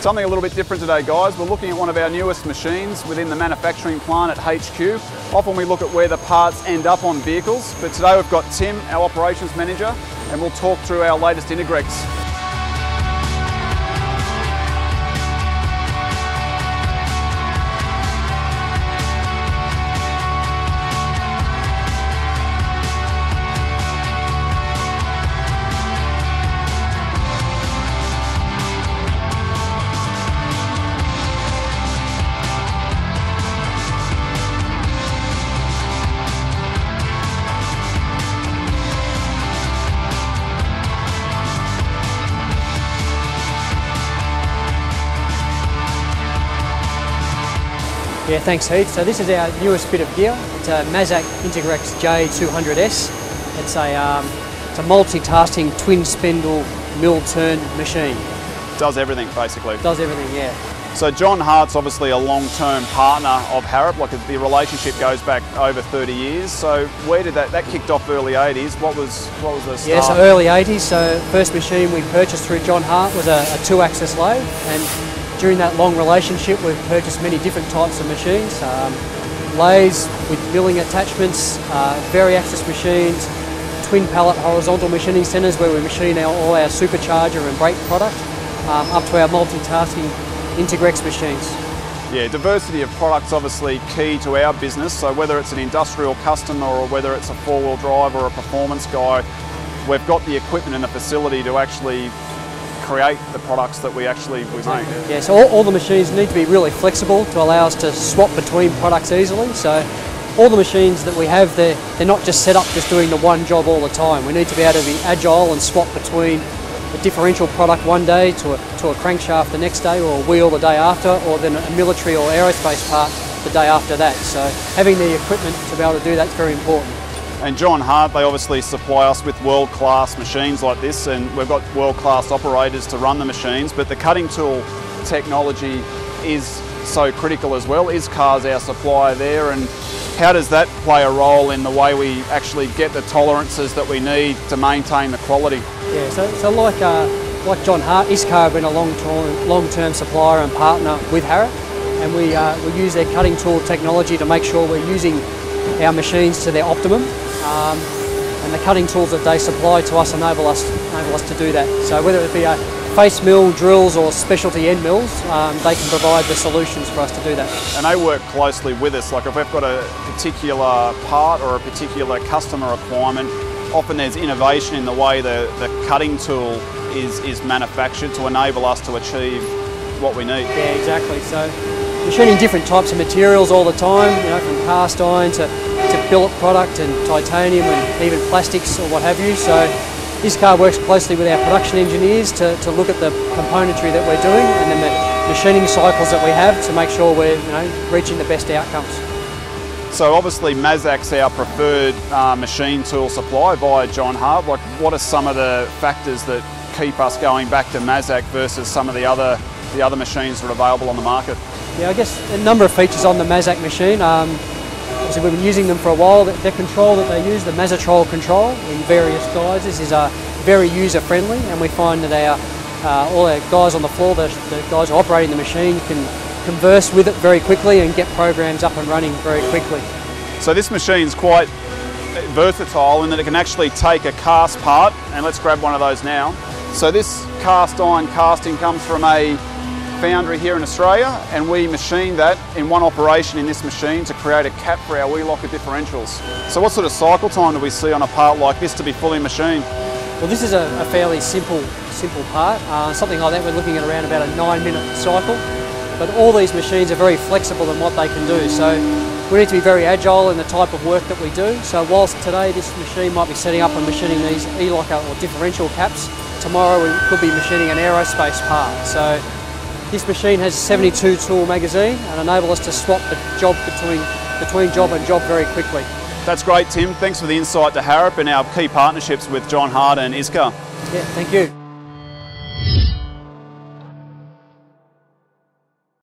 Something a little bit different today guys, we're looking at one of our newest machines within the manufacturing plant at HQ. Often we look at where the parts end up on vehicles, but today we've got Tim, our operations manager, and we'll talk through our latest Integrex. Yeah, thanks Heath. So this is our newest bit of gear. It's a Mazak Integrex J200S. It's a, um, it's a multitasking twin spindle mill turn machine. Does everything basically. Does everything, yeah. So John Hart's obviously a long-term partner of Harrop, like the relationship goes back over 30 years. So where did that, that kicked off early 80s, what was what was the start? Yeah, so early 80s, so first machine we purchased through John Hart was a, a two-axis lathe and during that long relationship, we've purchased many different types of machines. Um, lathes with milling attachments, uh, vari-axis machines, twin pallet horizontal machining centres where we machine our, all our supercharger and brake product, um, up to our multitasking Integrex machines. Yeah, diversity of products obviously key to our business. So whether it's an industrial customer or whether it's a four-wheel drive or a performance guy, we've got the equipment and the facility to actually create the products that we actually we make. Yeah, so all, all, the machines need to be really flexible to allow us to swap between products easily. So all the machines that we have, they're, they're not just set up just doing the one job all the time. We need to be able to be agile and swap between a differential product one day to a, to a crankshaft the next day or a wheel the day after or then a military or aerospace part the day after that. So having the equipment to be able to do that is very important. And John Hart, they obviously supply us with world-class machines like this and we've got world-class operators to run the machines, but the cutting tool technology is so critical as well. ISCAR's our supplier there and how does that play a role in the way we actually get the tolerances that we need to maintain the quality? Yeah, so, so like, uh, like John Hart, ISCAR have been a long-term long supplier and partner with Harrop and we, uh, we use their cutting tool technology to make sure we're using our machines to their optimum um, and the cutting tools that they supply to us enable us enable us to do that. So whether it be a face mill, drills or specialty end mills, um, they can provide the solutions for us to do that. And they work closely with us, like if we've got a particular part or a particular customer requirement, often there's innovation in the way the, the cutting tool is, is manufactured to enable us to achieve what we need. Yeah, exactly. So machining different types of materials all the time, you know, from cast iron to to billet product and titanium and even plastics or what have you. So ISCAR works closely with our production engineers to, to look at the componentry that we're doing and then the machining cycles that we have to make sure we're you know, reaching the best outcomes. So obviously Mazak's our preferred uh, machine tool supply via John Hart. Like what are some of the factors that keep us going back to Mazak versus some of the other the other machines that are available on the market? Yeah, I guess a number of features on the Mazak machine. Um, We've been using them for a while. The, control that they use, the Mazatrol control in various guises is uh, very user friendly and we find that our uh, all our guys on the floor, the, the guys operating the machine can converse with it very quickly and get programs up and running very quickly. So this machine is quite versatile in that it can actually take a cast part and let's grab one of those now. So this cast iron casting comes from a foundry here in Australia and we machined that in one operation in this machine to create a cap for our wheel-locker differentials. So what sort of cycle time do we see on a part like this to be fully machined? Well this is a, a fairly simple simple part. Uh, something like that we're looking at around about a nine minute cycle. But all these machines are very flexible in what they can do. So we need to be very agile in the type of work that we do. So whilst today this machine might be setting up and machining these e-locker or differential caps, tomorrow we could be machining an aerospace part. So this machine has a 72 tool magazine and enable us to swap the job between, between job and job very quickly. That's great Tim, thanks for the insight to Harrop and our key partnerships with John Hart and ISCAR. Yeah, thank you.